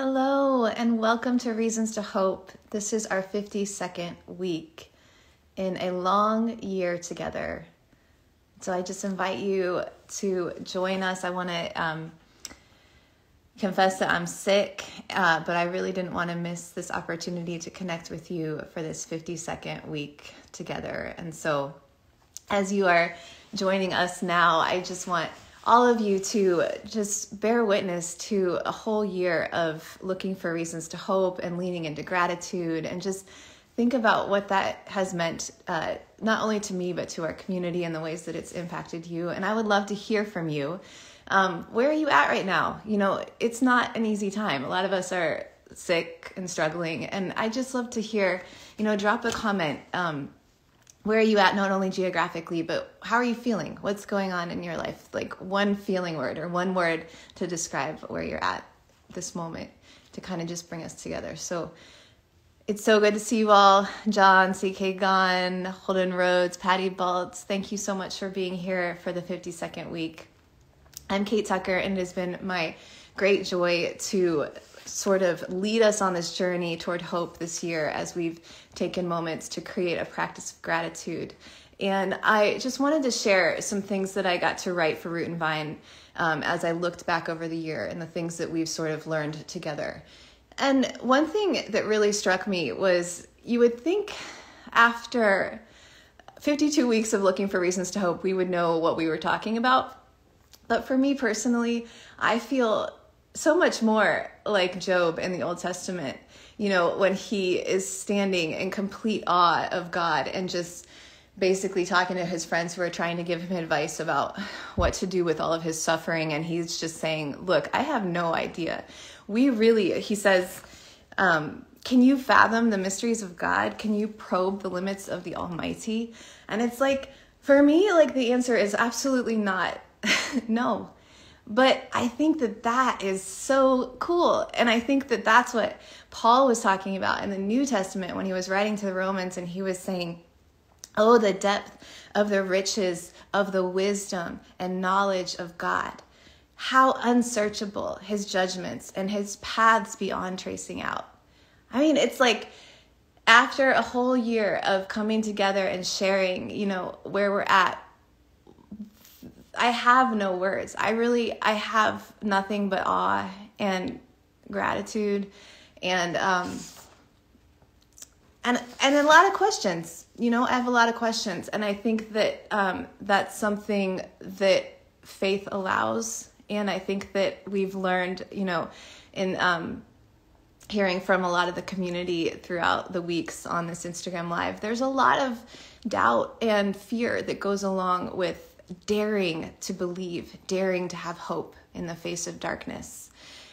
Hello, and welcome to Reasons to Hope. This is our 52nd week in a long year together. So I just invite you to join us. I want to um, confess that I'm sick, uh, but I really didn't want to miss this opportunity to connect with you for this 52nd week together. And so as you are joining us now, I just want all of you to just bear witness to a whole year of looking for reasons to hope and leaning into gratitude and just think about what that has meant uh, not only to me but to our community and the ways that it's impacted you. And i would love to hear from you. Um, where are you at right now? You know it's not an easy time. A lot of us are sick and struggling. And i just love to hear you know drop a comment um, where are you at not only geographically but how are you feeling? What's going on in your life? Like one feeling word or one word to describe where you're at this moment to kind of just bring us together. So it's so good to see you all. John ck gunn holden rhodes patty baltz thank you so much for being here for the 52nd week. I'm kate tucker and it has been my great joy to sort of lead us on this journey toward hope this year as we've taken moments to create a practice of gratitude. And I just wanted to share some things that I got to write for Root and Vine um, as I looked back over the year and the things that we've sort of learned together. And one thing that really struck me was you would think after 52 weeks of looking for reasons to hope, we would know what we were talking about. But for me personally, I feel so much more like Job in the Old Testament, you know, when he is standing in complete awe of God and just basically talking to his friends who are trying to give him advice about what to do with all of his suffering. And he's just saying, Look, I have no idea. We really, he says, um, Can you fathom the mysteries of God? Can you probe the limits of the Almighty? And it's like, for me, like the answer is absolutely not. no but I think that that is so cool. And I think that that's what Paul was talking about in the New Testament when he was writing to the Romans and he was saying, Oh, the depth of the riches of the wisdom and knowledge of God. How unsearchable his judgments and his paths beyond tracing out. I mean, it's like after a whole year of coming together and sharing, you know, where we're at I have no words. I really I have nothing but awe and gratitude and um and and a lot of questions. You know, I have a lot of questions and I think that um that's something that faith allows and I think that we've learned, you know, in um hearing from a lot of the community throughout the weeks on this Instagram live. There's a lot of doubt and fear that goes along with daring to believe, daring to have hope in the face of darkness,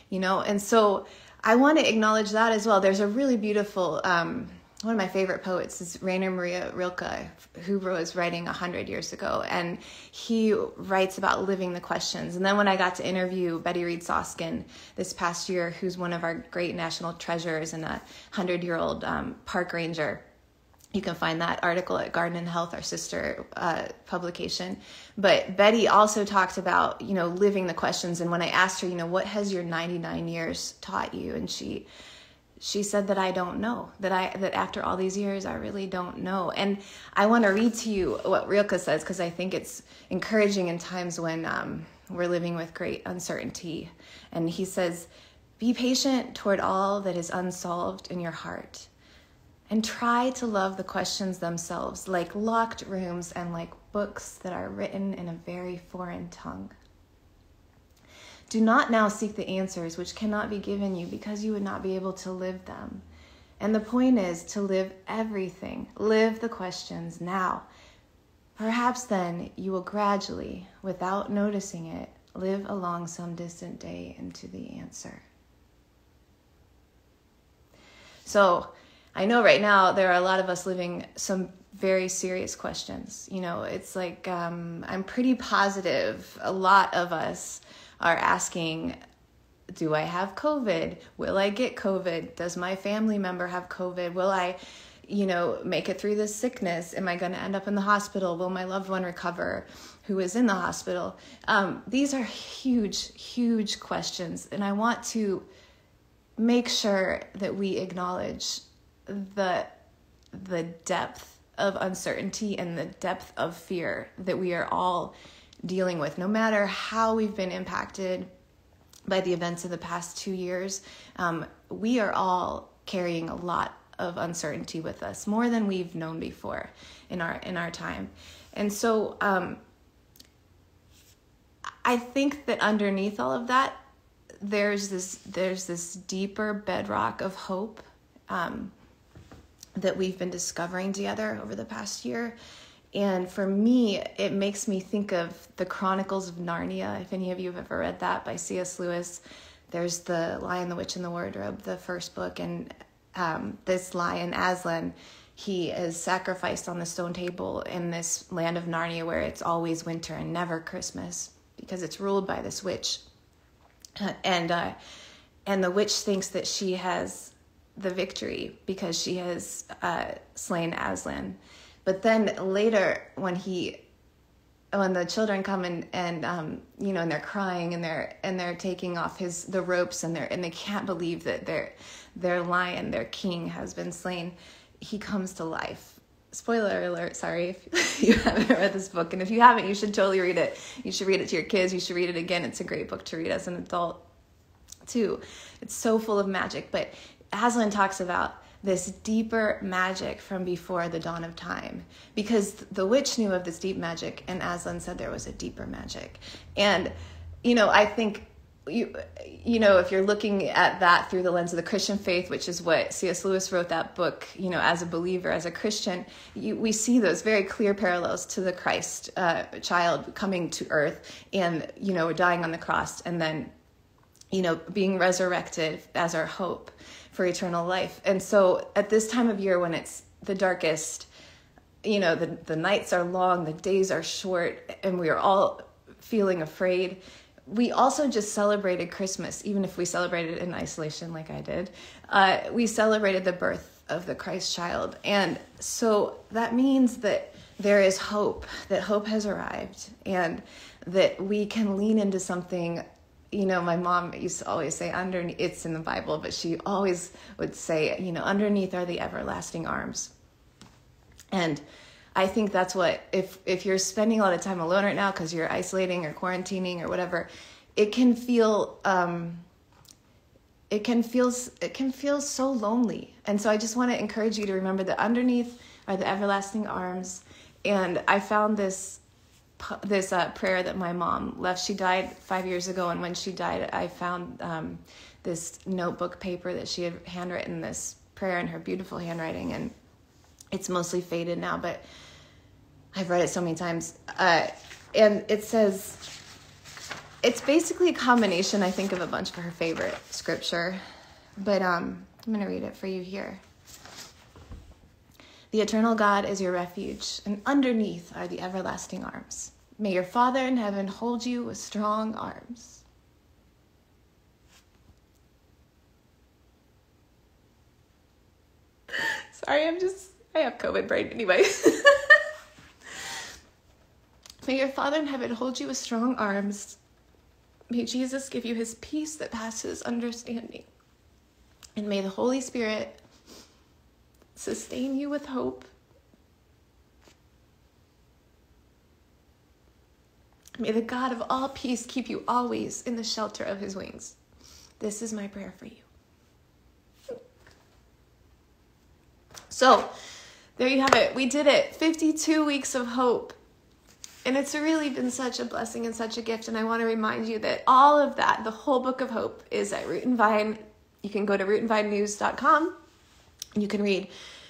you know? And so I want to acknowledge that as well. There's a really beautiful, um, one of my favorite poets is Rainer Maria Rilke, who was writing 100 years ago. And he writes about living the questions. And then when I got to interview Betty Reid Soskin this past year, who's one of our great national treasures and a 100 year old um, park ranger, you can find that article at Garden and Health, our sister uh, publication. But Betty also talked about, you know, living the questions. And when I asked her, you know, what has your 99 years taught you? And she, she said that I don't know that I that after all these years I really don't know. And I want to read to you what Rilke says because I think it's encouraging in times when um, we're living with great uncertainty. And he says, "Be patient toward all that is unsolved in your heart." And try to love the questions themselves like locked rooms and like books that are written in a very foreign tongue. Do not now seek the answers which cannot be given you because you would not be able to live them. And the point is to live everything, live the questions now. Perhaps then you will gradually, without noticing it, live along some distant day into the answer. So, I know right now there are a lot of us living some very serious questions. You know, it's like um, I'm pretty positive a lot of us are asking Do I have COVID? Will I get COVID? Does my family member have COVID? Will I, you know, make it through this sickness? Am I going to end up in the hospital? Will my loved one recover who is in the hospital? Um, these are huge, huge questions. And I want to make sure that we acknowledge the the depth of uncertainty and the depth of fear that we are all dealing with no matter how we've been impacted by the events of the past two years um, we are all carrying a lot of uncertainty with us more than we've known before in our in our time. And so um, i think that underneath all of that there's this there's this deeper bedrock of hope um, that we've been discovering together over the past year. And for me, it makes me think of the Chronicles of Narnia. If any of you have ever read that by C.S. Lewis, there's the Lion, the Witch, and the Wardrobe, the first book, and um, this lion Aslan, he is sacrificed on the stone table in this land of Narnia where it's always winter and never Christmas because it's ruled by this witch and uh, and the witch thinks that she has the victory because she has uh, slain Aslan. But then later, when he, when the children come and and um, you know, and they're crying and they're and they're taking off his the ropes and they're and they can't believe that their their lion, their king, has been slain. He comes to life. Spoiler alert! Sorry if you haven't read this book, and if you haven't, you should totally read it. You should read it to your kids. You should read it again. It's a great book to read as an adult too. It's so full of magic. But Aslan talks about this deeper magic from before the dawn of time because the witch knew of this deep magic and Aslan said there was a deeper magic. And you know, I think you you know if you're looking at that through the lens of the christian faith which is what cs lewis wrote that book you know as a believer as a christian you, we see those very clear parallels to the christ uh, child coming to earth and you know dying on the cross and then you know, being resurrected as our hope for eternal life. And so at this time of year when it's the darkest, you know, the, the nights are long, the days are short, and we are all feeling afraid. We also just celebrated Christmas, even if we celebrated in isolation like I did. Uh, we celebrated the birth of the Christ child. And so that means that there is hope, that hope has arrived, and that we can lean into something you know, my mom used to always say, underneath, it's in the Bible, but she always would say, you know, underneath are the everlasting arms. And I think that's what, if, if you're spending a lot of time alone right now because you're isolating or quarantining or whatever, it can feel, um, it can feel, it can feel so lonely. And so I just want to encourage you to remember that underneath are the everlasting arms. And I found this this uh, prayer that my mom left. She died five years ago, and when she died, I found um, this notebook paper that she had handwritten this prayer in her beautiful handwriting, and it's mostly faded now, but I've read it so many times. Uh, and it says, it's basically a combination, I think, of a bunch of her favorite scripture, but um, I'm going to read it for you here. The eternal God is your refuge, and underneath are the everlasting arms. May your Father in heaven hold you with strong arms. Sorry, I'm just, I have COVID brain anyway. May your Father in heaven hold you with strong arms. May Jesus give you his peace that passes understanding. And may the Holy Spirit sustain you with hope. May the God of all peace keep you always in the shelter of his wings. This is my prayer for you. So, there you have it. We did it. 52 weeks of hope. And it's really been such a blessing and such a gift. And I want to remind you that all of that, the whole book of hope, is at Root and Vine. You can go to rootandvinenews.com you can read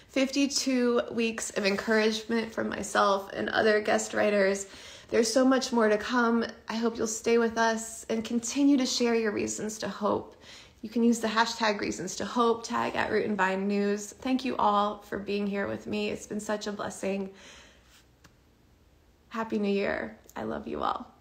52 weeks of encouragement from myself and other guest writers. There's so much more to come. I hope you'll stay with us and continue to share your reasons to hope. You can use the hashtag reasons to hope tag at Root and Vine News. Thank you all for being here with me. It's been such a blessing. Happy New Year. I love you all.